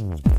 Mm-hmm.